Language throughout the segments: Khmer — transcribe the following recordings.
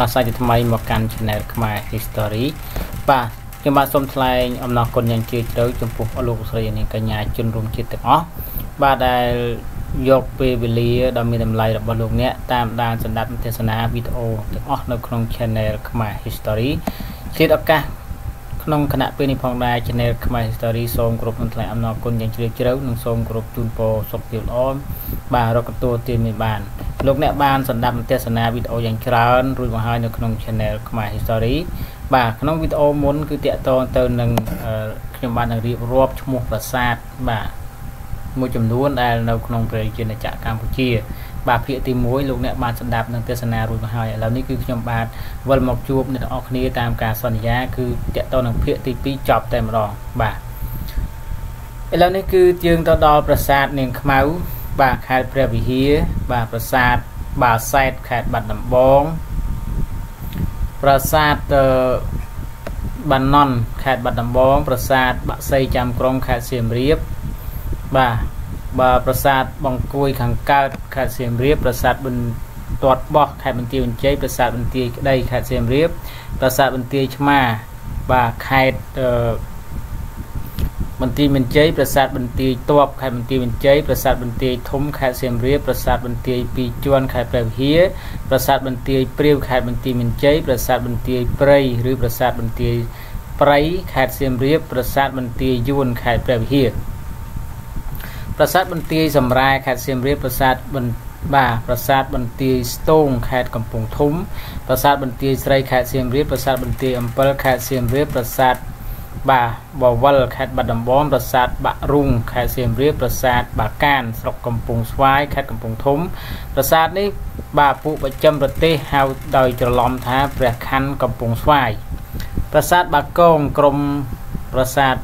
បាទសាជាថ្មីមកកាន់ Channel ខ្មែរ History បាទខ្ញុំបាទសូមថ្លែងអំណរគុណយ៉ាងជ្រាលជ្រៅចំពោះលោកស្រីនាងកញ្ញាជនរួមជាតិទាំងអស់បាទដែលយកពេលវេលាដ៏មានតម្លៃរបស់លោកអ្នកតាមដានសម្ដាប់ទស្សនាវីដេអូទាំងអស់នៅក្នុង Channel ខ្មែរ History ជាឱកាស ក្នុងគណៈពេលនេះផងដែរ Channel ខ្មែរ History សូមគោរពនឹងថ្លែងអំណរគុណយ៉ាងជ្រាលជ្រៅនិងសូមគោរពជូនពរសុខភាពល្អបាទរកទទួលទានមានបានលោកអ្នកបានសម្ដាប់ទស្សនាវីដេអូយ៉ាងច្រើនរួចមកហើយនៅក្នុង Channel ខ្មែរ History បាទក្នុងវីដេអូមុនគឺតាក់ទងទៅនឹងខ្ញុំបាននឹងរៀបរាប់ឈ្មោះប្រាសាទបាទមួយចំនួនដែលនៅក្នុងព្រះរាជាណាចក្រកម្ពុជា បាទភាគទី1លោកអ្នកបានស្ដាប់និងទេសនារួចមកហើយឥឡូវនេះគឺខ្ញុំបាទវិលមកជួបអ្នកទាំងអស់គ្នាតាមការសន្យាគឺតកតនឹងភាគទី2ចប់តែម្ដងបាទឥឡូវនេះគឺយើងទៅដល់ប្រាសាទនាងខ្មៅបាទខេត្តព្រះវិហារបាទប្រាសាទបាសែតខេត្តបាត់ដំបងប្រាសាទបានណន់ខេត្តបាត់ដំបង ប្រាសាទបាក់សីចាំក្រុងខេត្តសៀមរាបបាទ បាទប្រាសាទបង្គួយខាងកើតខេត្តសៀមរាបប្រាសាទបន្ទាត់បោះខេត្តបន្ទាយបន្ជ័យប្រាសាទបន្ទាយក្តីខេត្តសៀមរាបប្រាសាទបន្ទាយឆ្មា បាទខេត្តអឺបន្ទាយមានជ័យប្រាសាទបន្ទាយតបខេត្តបន្ទាយមានជ័យប្រាសាទបន្ទាយធំខេត្តសៀមរាបប្រាសាទបន្ទាយពីរជាន់ខេត្តព្រះវិហារប្រាសាទបន្ទាយព្រាវខេត្តបន្ទាយមានជ័យប្រាសាទបន្ទាយព្រៃឬប្រាសាទបន្ទាយព្រៃខេត្តសៀមរាបប្រាសាទបន្ទាយយួនខេត្តព្រះវិហារ ប្រាសាទបន្ទាយសំរែខេត្តសៀមរាបប្រាសាទបន្បាទប្រាសាទបន្ទាយស្ទងខេត្តកំពង់ធំប្រាសាទបន្ទាយស្រីខេត្តសៀមរាបប្រាសាទបន្ទាយអំពិលខេត្តសៀមរាបប្រាសាទបាទបវលខេត្តបាត់ដំបងប្រាសាទបាក់រុងខេត្តសៀមរាបប្រាសាទបាកានស្រុកកំពង់ស្វាយខេត្តកំពង់ធំប្រាសាទនេះបាទពួកបច្ចឹមប្រទេសហៅដោយច្រឡំថាព្រះខ័នកំពង់ស្វាយប្រាសាទបាកងក្រមប្រាសាទ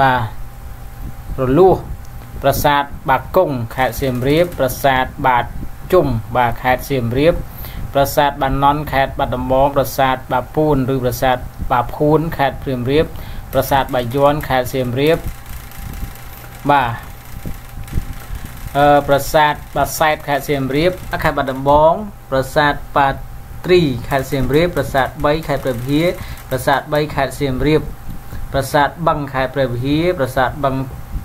បាទរលួស ប្រាសាទបាគង់ខេត្តសៀមរាបប្រាសាទបាតជុំបាទខេត្តសៀមរាបប្រាសាទបាណន់ខេត្តបាត់ដំបងប្រាសាទបាពួនឬប្រាសាទបាភួនខេត្តព្រាមរៀបប្រាសាទបាយ័នខេត្តសៀមរាបបាទអឺប្រាសាទបាសែតខេត្តសៀមរាបខេត្តបាត់ដំបងប្រាសាទបាត្រីខេត្តសៀមរាបប្រាសាទ3ខេត្តព្រះវិហារប្រាសាទ3ខេត្តសៀមរាបប្រាសាទបឹងខេត្តព្រះវិហារប្រាសាទបឹង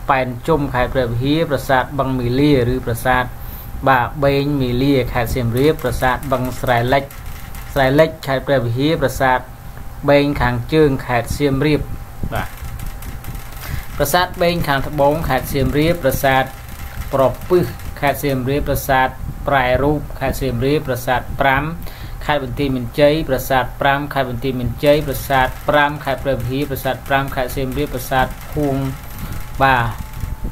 ប៉ែនជុំខេត្តព្រះវិហារប្រាសាទបឹងមីលាឬប្រាសាទបាទបេងមីលាខេត្តសៀមរាបប្រាសាទបឹងស្រែលិចស្រែលិចខេត្តព្រះវិហារប្រាសាទបេងខាងជើងខេត្តសៀមរាបបាទប្រាសាទបេងខាងត្បូងខេត្តសៀមរាបប្រាសាទប្រពឹសខេត្តសៀមរាបប្រាសាទប្រែរូបខេត្តសៀមរាបប្រាសាទ5ខេត្តបន្ទាយមានជ័យប្រាសាទ5ខេត្តបន្ទាយមានជ័យប្រាសាទ5ខេត្តព្រះវិហារប្រាសាទ5ខេត្តសៀមរាបប្រាសាទភួង បាទ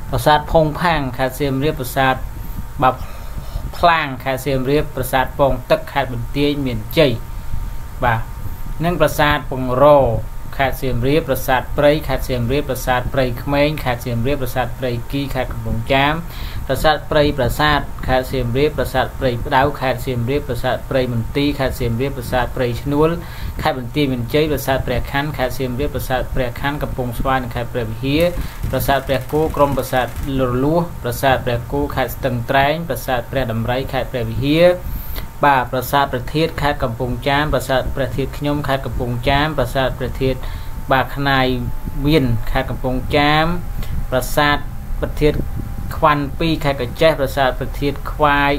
ប្រាសាទផុងផាំងខេត្តសៀមរាបប្រាសាទបាទផ្លាងខេត្តសៀមរាបប្រាសាទពងទឹកខេត្តបន្ទាយមានជ័យបាទនិងប្រាសាទពងរខេត្តសៀមរាបប្រាសាទព្រៃខេត្តសៀមរាបប្រាសាទព្រៃក្មេងខេត្តសៀមរាបប្រាសាទព្រៃគីខេត្តកំពង់ចាមប្រាសាទព្រៃប្រាសាទខេត្តសៀមរាបប្រាសាទព្រៃផ្ដៅខេត្តសៀមរាបប្រាសាទព្រៃមន្ទីរខេត្តសៀមរាបប្រាសាទព្រៃឈ្នួលខេត្តបន្ទាយមានជ័យប្រាសាទព្រះខ័នខេត្តសៀមរាបប្រាសាទព្រះខ័នកំពង់ស្វាយនិងខេត្តព្រះវិហារ ប្រាសាទព្រះគោក្រុមប្រាសាទលរលួសប្រាសាទព្រះគោខេត្តស្ទឹងត្រែងប្រាសាទព្រះដំរីខេត្តព្រះវិហារបាទប្រាសាទព្រះធាតុខេត្តកំពង់ចាមប្រាសាទព្រះធាតុខ្ញុំខេត្តកំពង់ចាមប្រាសាទព្រះធាតុបាទខ្នាយវៀនខេត្តកំពង់ចាមប្រាសាទព្រះធាតុខ្វាន់2ខេត្តកញ្ចេះប្រាសាទព្រះធាតុខ្វាយ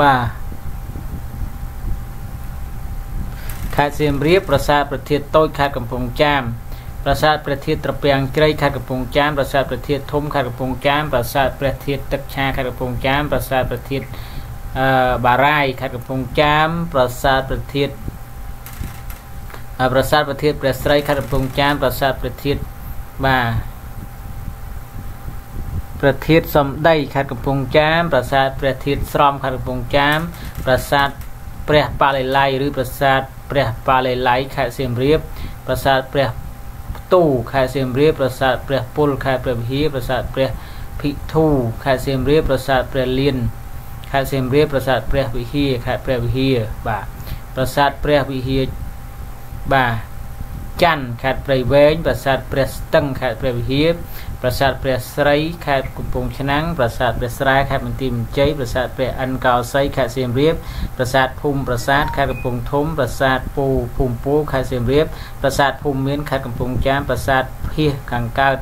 បាទខេត្តសៀមរាបប្រាសាទព្រះធាតុតូចខេត្តកំពង់ចាម ប្រាសាទព្រះធាតុត្រពាំងជ្រៃខេត្តកំពង់ចាមប្រាសាទព្រះធាតុធំខេត្តកំពង់ចាមប្រាសាទព្រះធាតុទឹកឆាខេត្តកំពង់ចាមប្រាសាទព្រះធាតុអឺបារាយខេត្តកំពង់ចាមប្រាសាទព្រះធាតុប្រាសាទព្រះធាតុព្រះស្រីខេត្តកំពង់ចាមប្រាសាទព្រះធាតុបាទព្រះធាតុសំដីខេត្តកំពង់ចាមប្រាសាទព្រះធាតុស្រមខេត្តកំពង់ចាមប្រាសាទព្រះបាលីឡៃឬប្រាសាទព្រះបាលីឡៃខេត្តសៀមរាបប្រាសាទព្រះផ្ទូខេត្តសៀមរាបប្រាសាទព្រះពុលខេត្តព្រះវិហារប្រាសាទព្រះភិធូខេត្តសៀមរាបប្រាសាទព្រះលៀនខេត្តសៀមរាបប្រាសាទព្រះវិហារខេត្តព្រះវិហារបាទប្រាសាទព្រះវិហារបាទច័ន្ទខេត្តព្រៃវែងប្រាសាទព្រះស្ទឹងខេត្តព្រះវិហារប្រាសាទព្រះស្រីខេត្តកំពង់ឆ្នាំងប្រាសាទព្រះស្រែខេត្តបន្ទាយមានជ័យប្រាសាទព្រះអិនកោសីខេត្តសៀមរាបប្រាសាទភូមិប្រាសាទខេត្តកំពង់ធំប្រាសាទពូភូមិពូខេត្តសៀមរាបប្រាសាទភូមិមានខេត្តកំពង់ចាមប្រាសាទភៀសខាងកើត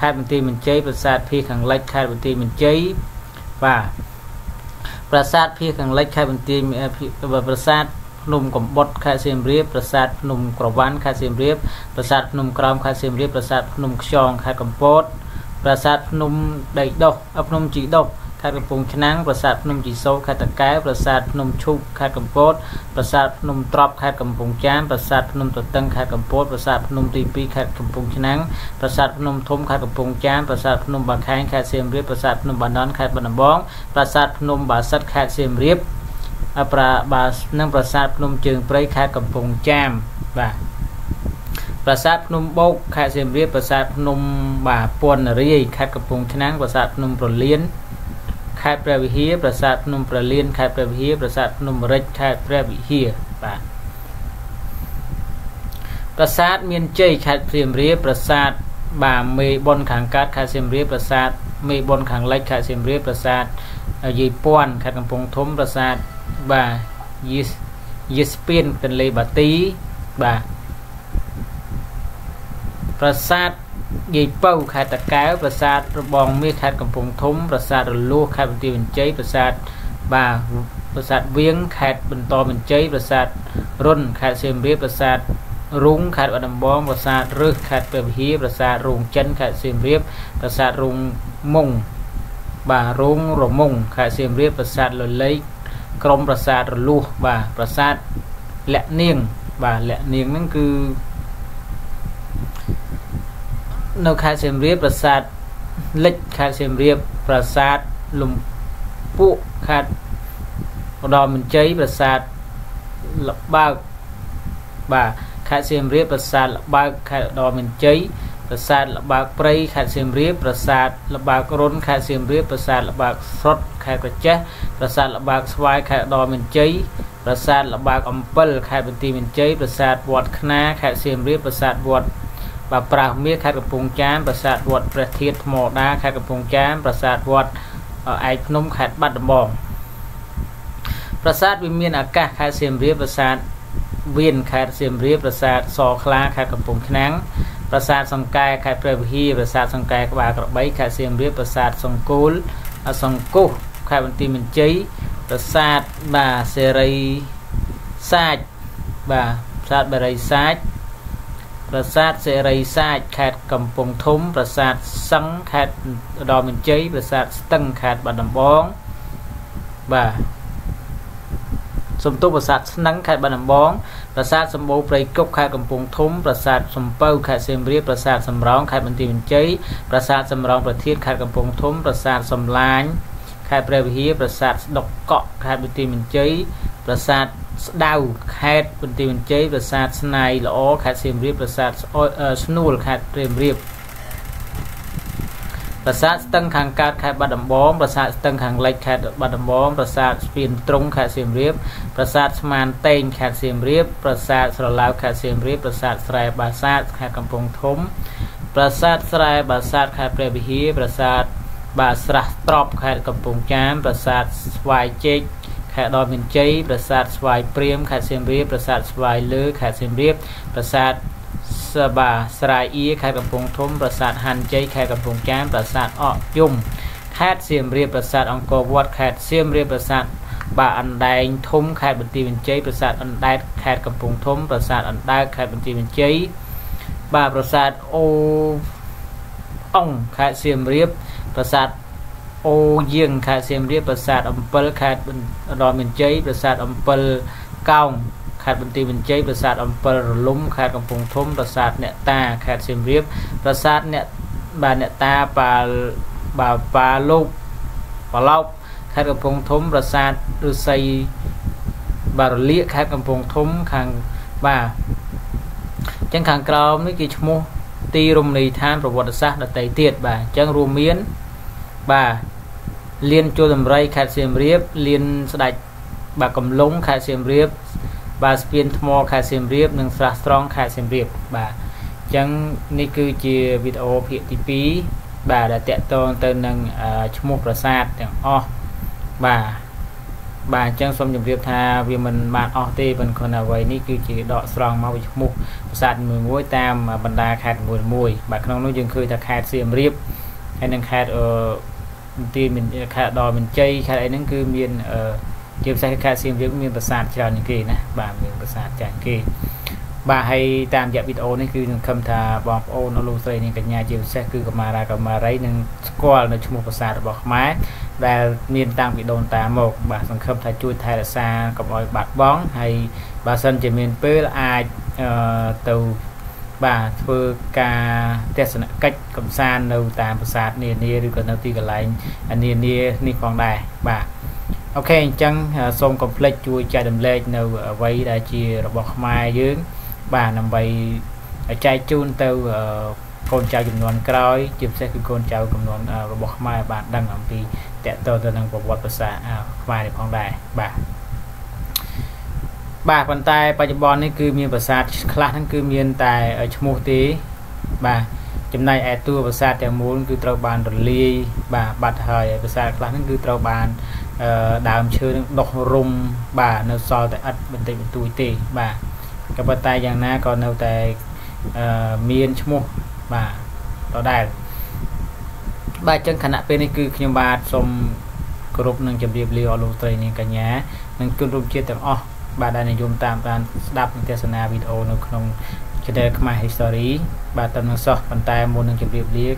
ខេត្តបន្ទាយមានជ័យប្រាសាទភៀសខាងលិចខេត្តបន្ទាយមានជ័យបាទប្រាសាទភៀសខាងលិចខេត្តបន្ទាយប្រាសាទ ភ្នំកំបុតខេត្តសៀមរាបប្រាសាទភ្នំក្រវ៉ាន់ខេត្តសៀមរាបប្រាសាទភ្នំក្រោមខេត្តសៀមរាបប្រាសាទភ្នំខ្យងខេត្តកំពតប្រាសាទភ្នំដីដុះភ្នំជីដុះខេត្តកំពង់ឆ្នាំងប្រាសាទភ្នំជីសូខេត្តតាកែវប្រាសាទភ្នំឈូកខេត្តកំពតប្រាសាទភ្នំត្រប់ខេត្តកំពង់ចាមប្រាសាទភ្នំតតឹងខេត្តកំពតប្រាសាទភ្នំទី2ខេត្តកំពង់ឆ្នាំងប្រាសាទភ្នំធំខេត្តកំពង់ចាមប្រាសាទភ្នំបាខែងខេត្តសៀមរាបប្រាសាទភ្នំបាណន់ខេត្តបាត់ដំបងប្រាសាទភ្នំបាសិតខេត្តសៀមរាប ប្រាបាទនិងប្រាសាទភ្នំជើងព្រៃខេត្តកំពង់ចាមបាទប្រាសាទភ្នំបោកខេត្តសៀមរាបប្រាសាទភ្នំបាទពន្ធរាយខេត្តកំពង់ឆ្នាំងប្រាសាទភ្នំប្រលៀនខេត្តព្រះវិហារប្រាសាទភ្នំប្រលៀនខេត្តព្រះវិហារប្រាសាទភ្នំរិចខេត្តព្រះវិហារបាទប្រាសាទមានជ័យខេត្តព្រាមរាប្រាសាទបាទមេបុនខាងកើតខេត្តសៀមរាបប្រាសាទមេបុនខាងលិចខេត្តសៀមរាបប្រាសាទយាយពាន់ខេត្តកំពង់ធំប្រាសាទ បាទយីយីស្ពានទន្លេបាទីបាទប្រាសាទយាយពៅខេត្តតាកែវប្រាសាទរបងមាសខេត្តកំពង់ធំប្រាសាទរលួសខេត្តបន្ទាយមានជ័យប្រាសាទបាទប្រាសាទវៀងខេត្តបន្តមានជ័យប្រាសាទរុនខេត្តសៀមរាបប្រាសាទរូងខេត្តបាត់ដំបងប្រាសាទរឹសខេត្តព្រះវិហារប្រាសាទរូងចិនខេត្តសៀមរាបប្រាសាទរូងមុងបាទរូងរមុងខេត្តសៀមរាបប្រាសាទលលេខ ក្រមប្រាសាទរលួសបាទប្រាសាទលក្ខនាងបាទលក្ខនាងហ្នឹងគឺនៅខេត្តសៀមរាបប្រាសាទលិចខេត្តសៀមរាបប្រាសាទលំពួកខេត្តឧត្តរមានជ័យប្រាសាទលបើកបាទខេត្តសៀមរាបប្រាសាទលបើកខេត្តឧត្តរមានជ័យ ប្រាសាទលបើកព្រៃខេត្តសៀមរាបប្រាសាទលបើករុនខេត្តសៀមរាបប្រាសាទលបើកស្រុតខេត្តក្រចេះប្រាសាទលបើកស្វាយខេត្តឧត្តរមានជ័យប្រាសាទលបើកអំពិលខេត្តបន្ទាយមានជ័យប្រាសាទវត្តខ្នាខេត្តសៀមរាបប្រាសាទវត្តបាទប្រាសមាសខេត្តកំពង់ចាមប្រាសាទវត្តព្រះធាតុថ្មដាខេត្តកំពង់ចាមប្រាសាទវត្តឯកភ្នំខេត្តបាត់ដំបងប្រាសាទវិមានអាកាសខេត្តសៀមរាបប្រាសាទវៀនខេត្តសៀមរាបប្រាសាទសខ្លាខេត្តកំពង់ឆ្នាំង ប្រាសាទសង្កែខេត្តព្រះវិហារប្រាសាទសង្កែក្បាលក្របីខេត្តសៀមរាបប្រាសាទសង្គោលសង្គោះខេត្តបន្ទាយមានជ័យប្រាសាទបាទសេរីសាច់បាទប្រាសាទបរិយសាច់ប្រាសាទសេរីសាច់ខេត្តកំពង់ធំប្រាសាទសឹងខេត្តឧត្តរមានជ័យប្រាសាទស្ទឹងខេត្តបាត់ដំបងបាទសំទុបប្រាសាទស្នឹងខេត្តបាត់ដំបង ប្រាសាទសម្បូរព្រៃគុកខេត្តកំពង់ធំប្រាសាទសំពៅខេត្តសៀមរាបប្រាសាទសំរោងខេត្តបន្ទាយមានជ័យប្រាសាទសំរោងប្រធានខេត្តកំពង់ធំប្រាសាទសំឡាញខេត្តព្រះវិហារប្រាសាទស្ដុកកក់ខេត្តបន្ទាយមានជ័យប្រាសាទស្ដៅខេត្តបន្ទាយមានជ័យប្រាសាទស្នៃល្អខេត្តសៀមរាបប្រាសាទស្នួលខេត្តព្រាមរាបប្រាសាទស្ទឹងខាងកើតខេត្តបាត់ដំបងប្រាសាទស្ទឹងខាងលិចខេត្តបាត់ដំបងប្រាសាទស្ពានត្រង់ខេត្តសៀមរាបប្រាសាទស្មានតេងខេត្តសៀមរាបប្រាសាទស្រឡៅខេត្តសៀមរាបប្រាសាទស្រែបាសាទខេត្តកំពង់ធំប្រាសាទស្រែបាសាទខេត្តព្រះវិហារប្រាសាទបាស្រះត្រប់ខេត្តកំពង់ចាមប្រាសាទស្វាយជែកខេត្តដមានជ័យប្រាសាទស្វាយព្រាមខេត្តសៀមរាបប្រាសាទស្វាយលើខេត្តសៀមរាបប្រាសាទ សបាស្រែអៀខេត្តកំពង់ធំប្រាសាទហាន់ជ័យខេត្តកំពង់ចាមប្រាសាទអកយំខេត្តសៀមរាបប្រាសាទអង្គរវត្តខេត្តសៀមរាបប្រាសាទបាទអណ្ដែងធំខេត្តបន្ទាយមានជ័យប្រាសាទអណ្ដែតខេត្តកំពង់ធំប្រាសាទអណ្ដើកខេត្តបន្ទាយមានជ័យបាទប្រាសាទអូអង្គខេត្តសៀមរាបប្រាសាទអូយាងខេត្តសៀមរាបប្រាសាទអំពិលខេត្តរមមានជ័យប្រាសាទអំពិលកោង ខេត្តបន្ទាយមានជ័យប្រាសាទអំពិលរលំខេត្តកំពង់ធំប្រាសាទអ្នកតាខេត្តសៀមរាបប្រាសាទអ្នកបាទអ្នកតាប៉ាបាទប៉ាលោកប៉ឡោបខេត្តកំពង់ធំប្រាសាទឫស្សីបាទរលាកខេត្តកំពង់ធំខាងបាទអញ្ចឹងខាងក្រោមនេះគេឈ្មោះទីរមណីយដ្ឋានប្រវត្តិសាស្ត្រដតីទៀតបាទអញ្ចឹងរួមមានបាទលៀនជួរដំរីខេត្តសៀមរាបលៀនស្ដេចបាទកំឡុងខេត្តសៀមរាប បាទស្ពានថ្មខេត្តសៀមរាបនិងស្រះស្រង់ខេត្តសៀមរាបបាទអចឹងនេះគឺជាវីដេអូភាគទី2បាទដែលតកតងទៅនឹងឈ្មោះប្រាសាទទាំងអស់បាទបាទអញ្ចឹងសូមជម្រាបថាវាមិនបានអស់ទេប៉ុន្តែគ្រាន់តែអ្វីនេះគឺជាដកស្រង់មកពីឈ្មោះប្រាសាទមួយមួយតាមបណ្ដាខេត្តមួយមួយបាទក្នុងនោះយើងឃើញថាខេត្តសៀមរាបហើយនិងខេត្តអឺទីមានខេត្តដល់មានជ័យខេត្តអីហ្នឹងគឺមានអឺ ជាពិសេសខេត្តសៀមរាបមានប្រាសាទច្រើនជាងគេណាបាទមានប្រាសាទច្រើនគេបាទហើយតាមរយៈវីដេអូនេះគឺនឹងខំថាបងប្អូនលោកស្រីនិងកញ្ញាជាពិសេសគឺកម្មារាកម្មារីនឹងស្គាល់នៅឈ្មោះប្រាសាទរបស់ខ្មែរដែលមានតាំងពីដូនតាមក បាទសង្ឃឹមថាជួយថែរក្សាកុំឲ្យបាត់បង់ហើយបើសិនជាមានពេលអាចអឺទៅបាទធ្វើការទស្សនកិច្ចកំសាន្តនៅតាមប្រាសាទនានាឬក៏នៅទីកន្លែងនានានេះផងដែរបាទ អូខេអញ្ចឹងសូមកុំភ្លេចជួយចែករំលែកនៅអ្វីដែលជារបស់ខ្មែរយើង បាទដើម្បីចែកជូនទៅកូនចៅចំនួនក្រោយជាពិសេសគឺកូនចៅចំនួនរបស់ខ្មែរបានដឹងអំពីតកតទៅនឹងប្រវត្តិសាស្ត្រខ្មែរនេះផងដែរបាទបាទប៉ុន្តែបច្ចុប្បន្ននេះគឺមានប្រាសាទខ្លះហ្នឹងគឺមានតែឈ្មោះទេបាទចំណែកឯតួប្រាសាទទាំងមូលគឺត្រូវបានរលាយបាទបាត់ហើយប្រាសាទខ្លះហ្នឹងគឺត្រូវបាន ដើមឈើនឹងដុះរុំបាទនៅសល់តែឥតបន្តិចបន្តួចទេបាទក៏ប៉ុន្តែយ៉ាងណាក៏នៅតែមានឈ្មោះបាទដដែលបាទចឹងខណៈពេលនេះគឺខ្ញុំបាទសូមគោរពនឹងជម្រាបលាអស់លោកស្រីនាងកញ្ញានិងជនរួមជាតិទាំងអស់បាទដែលនិយមតាមដានស្ដាប់និងទស្សនាវីដេអូនៅក្នុង Channel ខ្មែរ History បាទតាមនឹងសោះប៉ុន្តែមុននឹងជម្រាបលា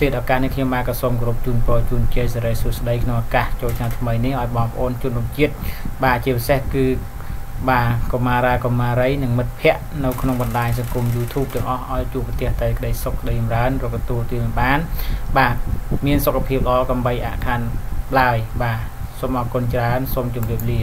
ឆ្លៀតឱកាសនេះខ្ញុំបាទក៏សូមគោរពជូនពរជូនជ័យសិរីសួស្តីក្នុងឱកាសចូលឆ្នាំថ្មីនេះឲ្យបងប្អូនជនរួមជាតិបាទជាពិសេសគឺបាទកុមារាកុមារីនិងមិត្តភ័ក្តិនៅក្នុងបណ្ដាញសង្គម YouTube ទាំងអស់ឲ្យជួបប្រទេសតែក្តីសុខក្តីចម្រើនរកទទួលទានបាន បាទមានសុខភាពល្អកំបីអខណ្ឌឡើយបាទសូមអរគុណច្រើនសូមជម្រាបលា